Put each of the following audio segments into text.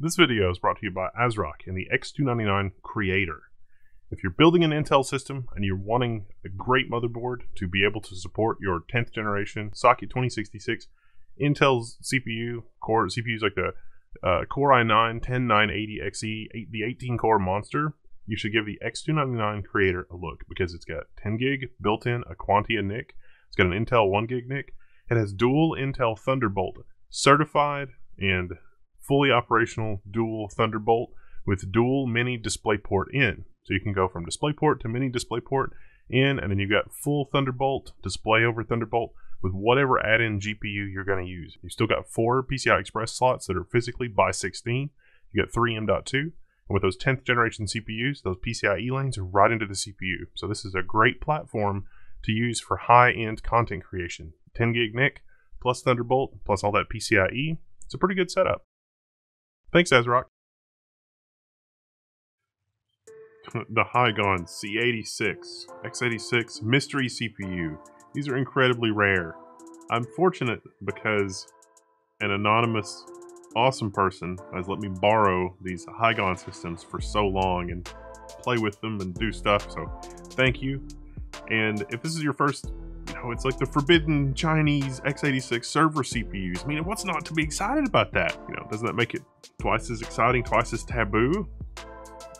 This video is brought to you by ASRock and the X299 Creator. If you're building an Intel system and you're wanting a great motherboard to be able to support your 10th generation socket 2066 Intel's CPU core CPUs like the uh, Core i9 10980XE, the 18 core monster, you should give the X299 Creator a look because it's got 10 gig built in, Aquantia NIC, it's got an Intel 1 gig NIC, it has dual Intel Thunderbolt certified and fully operational dual Thunderbolt with dual mini DisplayPort in. So you can go from DisplayPort to mini DisplayPort in, and then you've got full Thunderbolt, display over Thunderbolt with whatever add-in GPU you're going to use. You've still got four PCI Express slots that are physically by 16. You got three M.2, and with those 10th generation CPUs, those PCIe lanes are right into the CPU. So this is a great platform to use for high-end content creation. 10 gig NIC plus Thunderbolt plus all that PCIe. It's a pretty good setup. Thanks, ASRock. the Hygon C86, X86 mystery CPU. These are incredibly rare. I'm fortunate because an anonymous, awesome person has let me borrow these Hygon systems for so long and play with them and do stuff. So thank you. And if this is your first, it's like the forbidden Chinese x86 server CPUs. I mean, what's not to be excited about that? You know, doesn't that make it twice as exciting, twice as taboo?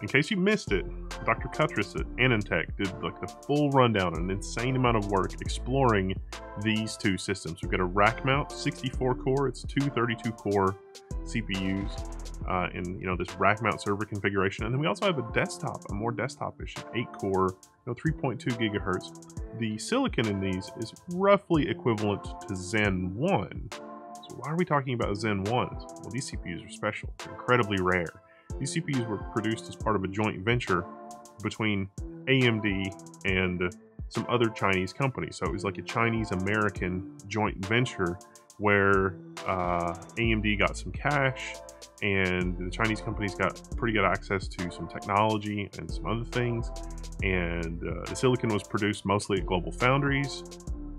In case you missed it, Dr. Cutress at AnandTech did like the full rundown, an insane amount of work exploring these two systems. We've got a rack mount 64 core, it's two 32 core CPUs uh, in you know this rack mount server configuration, and then we also have a desktop, a more desktop-ish, eight core, you know, 3.2 gigahertz. The silicon in these is roughly equivalent to Zen 1. So why are we talking about Zen 1s? Well, these CPUs are special, they're incredibly rare. These CPUs were produced as part of a joint venture between AMD and some other Chinese companies. So it was like a Chinese American joint venture where uh, AMD got some cash and the Chinese companies got pretty good access to some technology and some other things. And uh, the silicon was produced mostly at Global Foundries.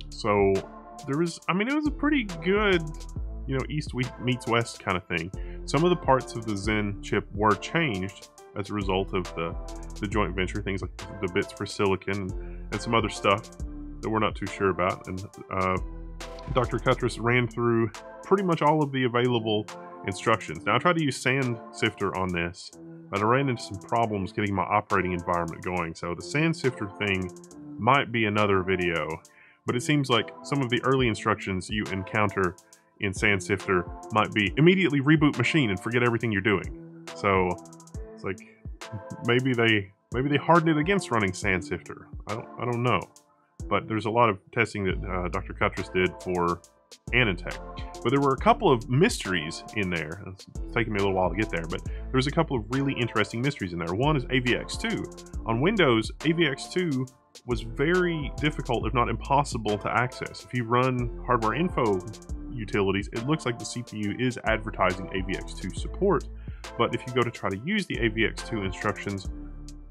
So there was, I mean, it was a pretty good, you know, East meets West kind of thing. Some of the parts of the Zen chip were changed as a result of the, the joint venture, things like the bits for silicon and some other stuff that we're not too sure about. And uh, Dr. Cutress ran through pretty much all of the available instructions. Now I tried to use Sand Sifter on this, but I ran into some problems getting my operating environment going. So the Sandsifter thing might be another video, but it seems like some of the early instructions you encounter in Sandsifter might be immediately reboot machine and forget everything you're doing. So it's like maybe they maybe they harden it against running Sandsifter. I don't I don't know, but there's a lot of testing that uh, Dr. Cutress did for AnandTech. But there were a couple of mysteries in there. It's taking me a little while to get there, but there was a couple of really interesting mysteries in there. One is AVX2. On Windows, AVX2 was very difficult, if not impossible, to access. If you run hardware info utilities, it looks like the CPU is advertising AVX2 support, but if you go to try to use the AVX2 instructions,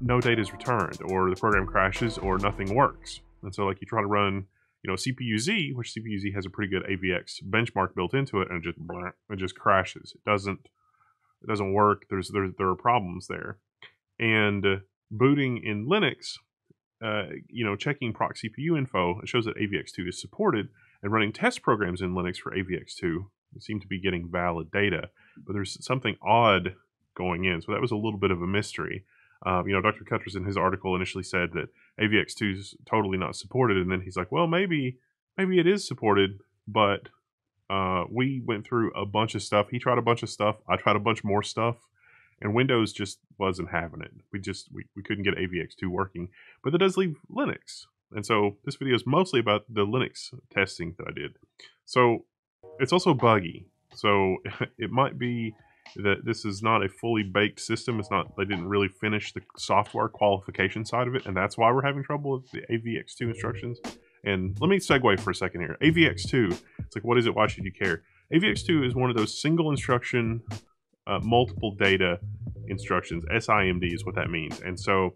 no data is returned, or the program crashes, or nothing works. And so, like, you try to run you know, CPU-Z, which CPU-Z has a pretty good AVX benchmark built into it, and it just it just crashes. It doesn't it doesn't work. There's there there are problems there, and uh, booting in Linux, uh, you know, checking proc CPU info, it shows that AVX2 is supported, and running test programs in Linux for AVX2 seem to be getting valid data, but there's something odd going in. So that was a little bit of a mystery. Um, you know, Dr. Cutress in his article initially said that AVX2 is totally not supported, and then he's like, well, maybe maybe it is supported, but uh, we went through a bunch of stuff. He tried a bunch of stuff. I tried a bunch more stuff, and Windows just wasn't having it. We just we, we couldn't get AVX2 working, but that does leave Linux. And so this video is mostly about the Linux testing that I did. So it's also buggy. So it might be that this is not a fully baked system. It's not, they didn't really finish the software qualification side of it, and that's why we're having trouble with the AVX2 instructions. And let me segue for a second here. AVX2, it's like, what is it? Why should you care? AVX2 is one of those single instruction, uh, multiple data instructions. SIMD is what that means. And so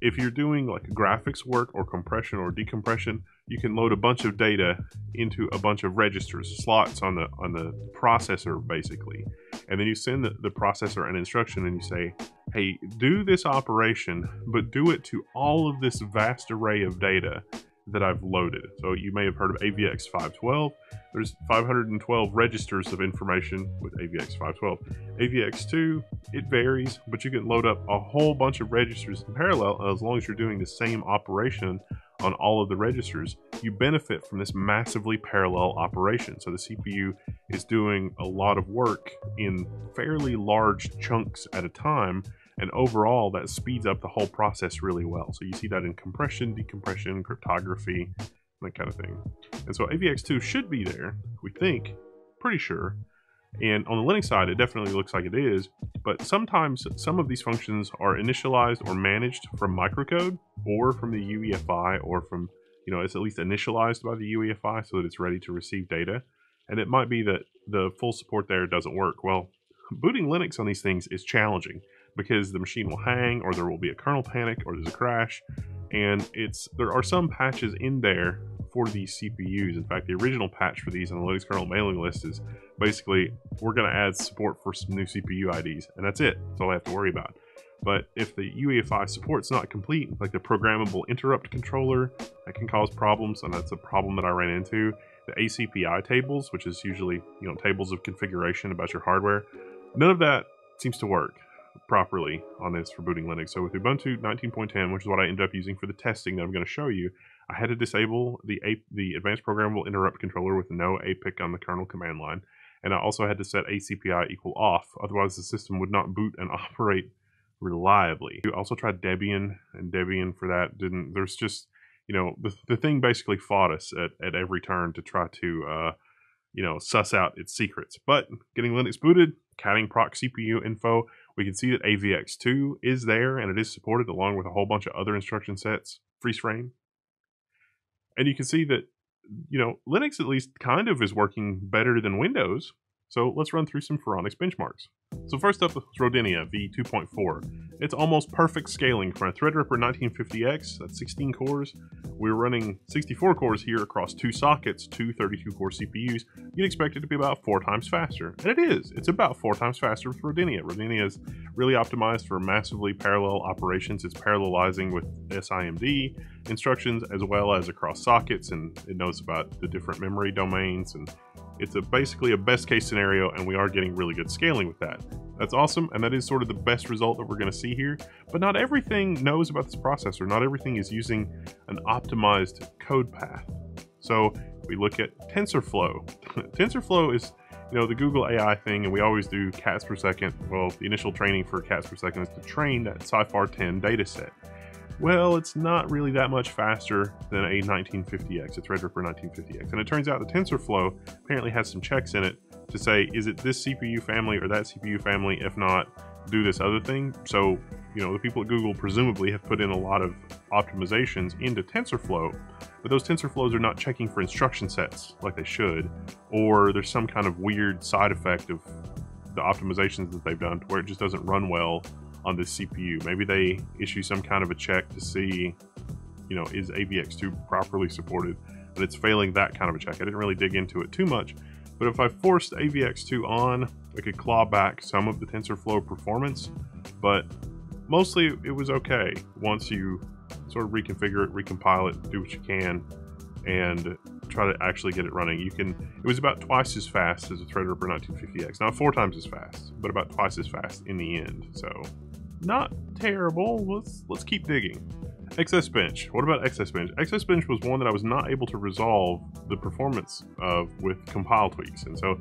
if you're doing like graphics work or compression or decompression, you can load a bunch of data into a bunch of registers, slots on the on the processor basically. And then you send the, the processor an instruction and you say, hey, do this operation, but do it to all of this vast array of data that I've loaded. So you may have heard of AVX 512. There's 512 registers of information with AVX 512. AVX 2, it varies, but you can load up a whole bunch of registers in parallel as long as you're doing the same operation on all of the registers. You benefit from this massively parallel operation. So the CPU is doing a lot of work in fairly large chunks at a time and overall, that speeds up the whole process really well. So you see that in compression, decompression, cryptography, that kind of thing. And so AVX2 should be there, we think, pretty sure. And on the Linux side, it definitely looks like it is, but sometimes some of these functions are initialized or managed from microcode or from the UEFI or from, you know, it's at least initialized by the UEFI so that it's ready to receive data. And it might be that the full support there doesn't work. Well, booting Linux on these things is challenging because the machine will hang or there will be a kernel panic or there's a crash. And it's there are some patches in there for these CPUs. In fact, the original patch for these on the Linux kernel mailing list is basically we're going to add support for some new CPU IDs, and that's it. That's all I have to worry about. But if the UEFI support's not complete, like the programmable interrupt controller, that can cause problems, and that's a problem that I ran into. The ACPI tables, which is usually you know tables of configuration about your hardware, none of that seems to work properly on this for booting Linux. So with Ubuntu 19.10, which is what I ended up using for the testing that I'm going to show you, I had to disable the A the advanced programmable interrupt controller with no APIC on the kernel command line. And I also had to set ACPI equal off, otherwise the system would not boot and operate reliably. You also tried Debian, and Debian for that didn't, there's just, you know, the, the thing basically fought us at, at every turn to try to, uh, you know, suss out its secrets. But getting Linux booted, catting proc CPU info, we can see that AVX2 is there and it is supported along with a whole bunch of other instruction sets, freeze frame. And you can see that, you know, Linux at least kind of is working better than Windows. So let's run through some Phoronix benchmarks. So first up is Rodinia V2.4. It's almost perfect scaling for a Threadripper 1950X, that's 16 cores. We're running 64 cores here across two sockets, two 32-core CPUs. You'd expect it to be about four times faster, and it is. It's about four times faster with Rodinia. Rodinia is really optimized for massively parallel operations. It's parallelizing with SIMD instructions as well as across sockets, and it knows about the different memory domains and it's a basically a best case scenario and we are getting really good scaling with that. That's awesome and that is sort of the best result that we're going to see here. But not everything knows about this processor. Not everything is using an optimized code path. So we look at TensorFlow. TensorFlow is you know, the Google AI thing, and we always do cats per second. Well, the initial training for cats per second is to train that CIFAR 10 dataset. Well, it's not really that much faster than a 1950X, a Threadripper 1950X. And it turns out the TensorFlow apparently has some checks in it to say, is it this CPU family or that CPU family? If not, do this other thing. So, you know, the people at Google presumably have put in a lot of optimizations into TensorFlow, but those TensorFlows are not checking for instruction sets like they should, or there's some kind of weird side effect of the optimizations that they've done to where it just doesn't run well on this CPU. Maybe they issue some kind of a check to see, you know, is AVX2 properly supported, and it's failing that kind of a check. I didn't really dig into it too much, but if I forced AVX2 on, I could claw back some of the TensorFlow performance, but mostly it was okay once you sort of reconfigure it, recompile it, do what you can, and try to actually get it running. You can, it was about twice as fast as a Threadripper 1950X. Not four times as fast, but about twice as fast in the end. So not terrible. Let's let's keep digging. XS Bench. What about XS Bench? XS Bench was one that I was not able to resolve the performance of with compile tweaks, and so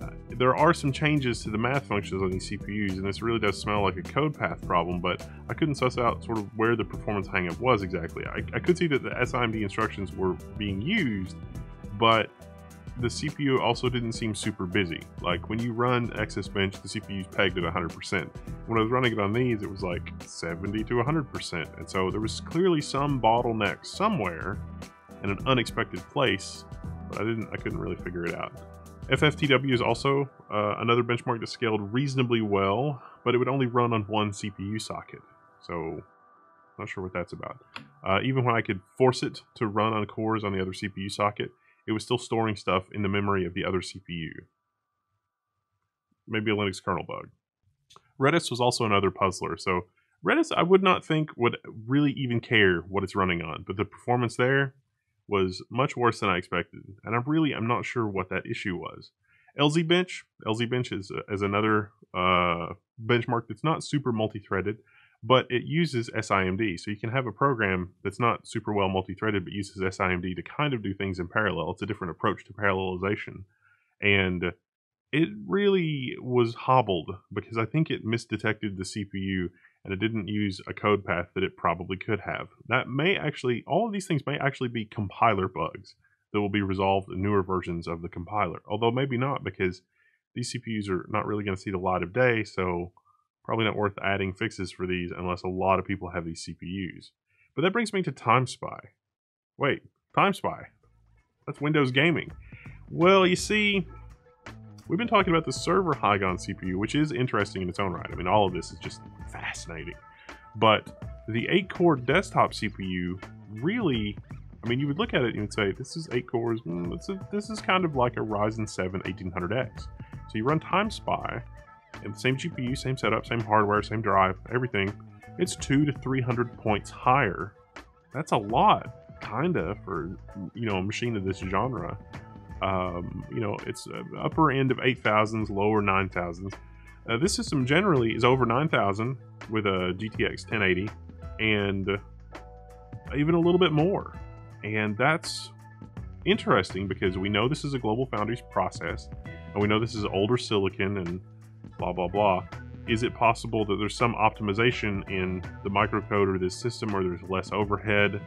uh, there are some changes to the math functions on these CPUs, and this really does smell like a code path problem, but I couldn't suss out sort of where the performance hangup was exactly. I, I could see that the SIMD instructions were being used, but the CPU also didn't seem super busy. Like when you run XS Bench, the CPU's pegged at 100%. When I was running it on these, it was like 70 to 100%. And so there was clearly some bottleneck somewhere in an unexpected place, but I didn't, I couldn't really figure it out. FFTW is also uh, another benchmark that scaled reasonably well, but it would only run on one CPU socket. So not sure what that's about. Uh, even when I could force it to run on cores on the other CPU socket, it was still storing stuff in the memory of the other CPU. maybe a Linux kernel bug. Redis was also another puzzler. So Redis, I would not think would really even care what it's running on, but the performance there was much worse than I expected, and I'm really I'm not sure what that issue was. LZ Bench, LZ Bench is is another uh, benchmark that's not super multi-threaded, but it uses SIMD. So you can have a program that's not super well multi-threaded, but uses SIMD to kind of do things in parallel. It's a different approach to parallelization, and it really was hobbled because I think it misdetected the CPU and it didn't use a code path that it probably could have. That may actually, all of these things may actually be compiler bugs that will be resolved in newer versions of the compiler. Although maybe not because these CPUs are not really going to see the light of day, so probably not worth adding fixes for these unless a lot of people have these CPUs. But that brings me to TimeSpy. Wait, TimeSpy? That's Windows Gaming. Well, you see, We've been talking about the server Hygon CPU, which is interesting in its own right. I mean, all of this is just fascinating. But the 8-core desktop CPU really, I mean, you would look at it and say, this is 8 cores, mm, a, this is kind of like a Ryzen 7 1800X. So you run TimeSpy, same GPU, same setup, same hardware, same drive, everything. It's two to 300 points higher. That's a lot, kinda, for, you know, a machine of this genre. Um, you know, it's uh, upper end of 8,000s, lower 9,000s. Uh, this system generally is over 9,000 with a GTX 1080 and even a little bit more. And that's interesting because we know this is a Global Foundries process and we know this is older silicon and blah, blah, blah. Is it possible that there's some optimization in the microcode or this system where there's less overhead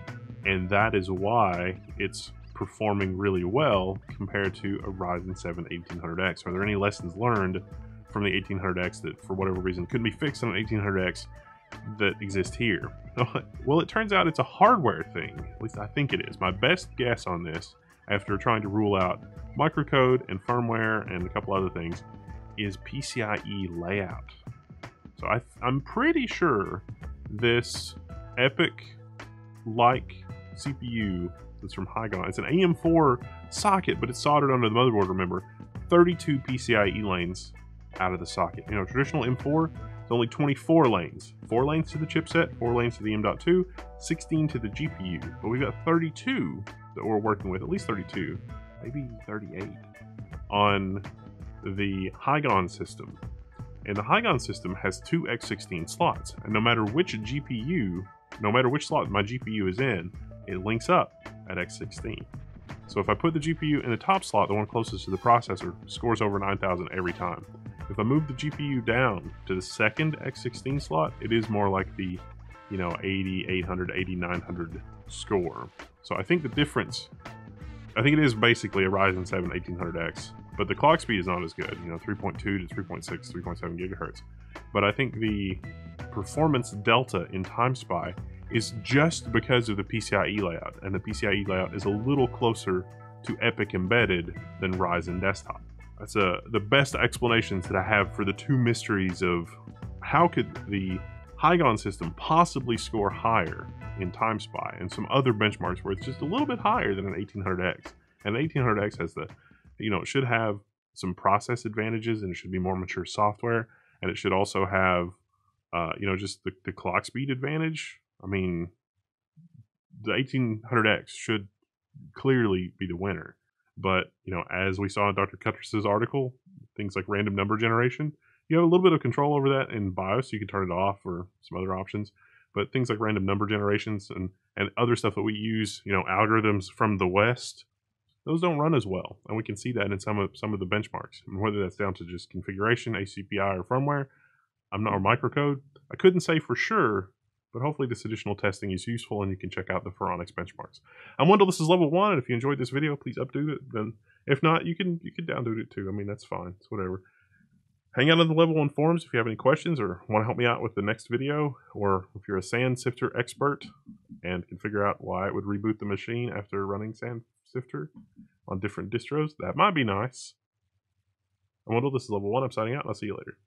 and that is why it's performing really well compared to a Ryzen 7 1800X? Are there any lessons learned from the 1800X that, for whatever reason, couldn't be fixed on an 1800X that exist here? well, it turns out it's a hardware thing. At least I think it is. My best guess on this, after trying to rule out microcode and firmware and a couple other things, is PCIe layout. So I, I'm pretty sure this EPYC-like CPU that's from Hygon. It's an AM4 socket, but it's soldered under the motherboard, remember. 32 PCIe lanes out of the socket. You know, traditional AM4 is only 24 lanes. 4 lanes to the chipset, 4 lanes to the M.2, 16 to the GPU. But we've got 32 that we're working with, at least 32, maybe 38, on the Hygon system. And the Hygon system has two X16 slots, and no matter which GPU, no matter which slot my GPU is in, it links up at X16. So if I put the GPU in the top slot, the one closest to the processor, scores over 9000 every time. If I move the GPU down to the second X16 slot, it is more like the, you know, 80, 800, 8900 score. So I think the difference, I think it is basically a Ryzen 7 1800X, but the clock speed is not as good, you know, 3.2 to 3.6, 3.7 gigahertz. But I think the performance delta in TimeSpy is just because of the PCIe layout, and the PCIe layout is a little closer to EPYC embedded than Ryzen desktop. That's a, the best explanations that I have for the two mysteries of how could the Hygon system possibly score higher in TimeSpy and some other benchmarks where it's just a little bit higher than an 1800X. And the 1800X has the, you know, it should have some process advantages and it should be more mature software. And it should also have, uh, you know, just the, the clock speed advantage I mean, the 1800X should clearly be the winner. But, you know, as we saw in Dr. Cutress's article, things like random number generation, you have a little bit of control over that in BIOS. You can turn it off or some other options. But things like random number generations and, and other stuff that we use, you know, algorithms from the West, those don't run as well. And we can see that in some of some of the benchmarks. And whether that's down to just configuration, ACPI, or firmware, I'm not or microcode. I couldn't say for sure but hopefully this additional testing is useful and you can check out the Phoronix benchmarks. I'm Wendell, this is level one, and if you enjoyed this video, please updo it. Then if not, you can you can download it too. I mean that's fine. It's whatever. Hang out on the level one forums if you have any questions or want to help me out with the next video, or if you're a Sandsifter expert and can figure out why it would reboot the machine after running SAN sifter on different distros, that might be nice. I'm Wendell, this is level one. I'm signing out, and I'll see you later.